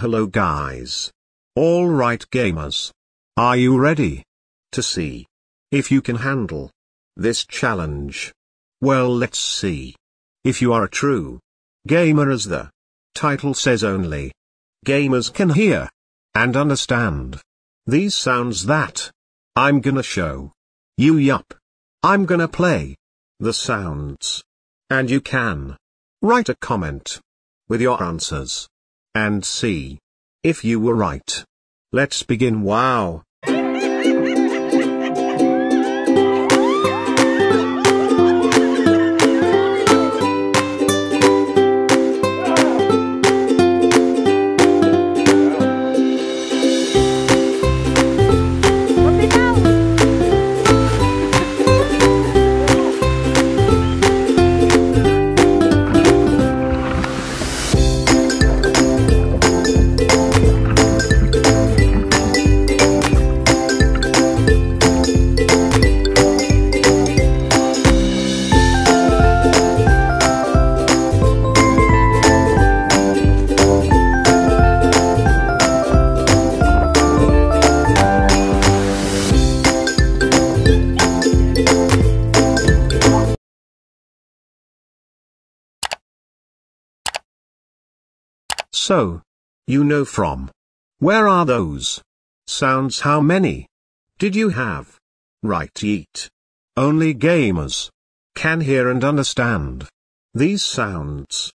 Hello guys. Alright gamers. Are you ready? To see if you can handle this challenge. Well let's see. If you are a true gamer as the title says only gamers can hear and understand these sounds that I'm gonna show you yup. I'm gonna play the sounds. And you can write a comment with your answers and see if you were right. Let's begin wow. So, you know from where are those sounds how many did you have? Right eat. Only gamers can hear and understand these sounds.